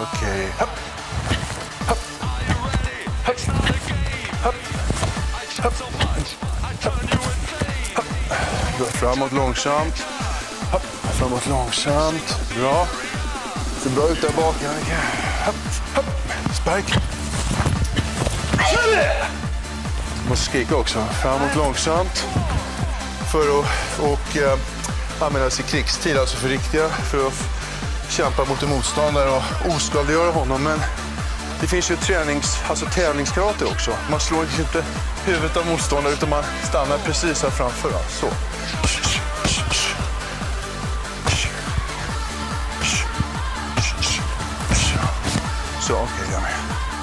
Okej. okay. Hopp. Hopp. Hopp. Hopp. Hopp. Hopp. Bra, Framåt långsamt. Hopp. Framåt långsamt. Bra. Ser bra ut där bak. Jannica. Hopp. Hopp. Spark. Måste skrika också. Framåt långsamt. För att och, eh, sig i krigstid, alltså för riktiga. För att kämpa mot en motståndare och oskadliggöra honom. Men det finns ju tränings, alltså tävlingskarate också. Man slår inte huvudet av motståndaren utan man stannar precis här framför. Så. Så, okej. Okay,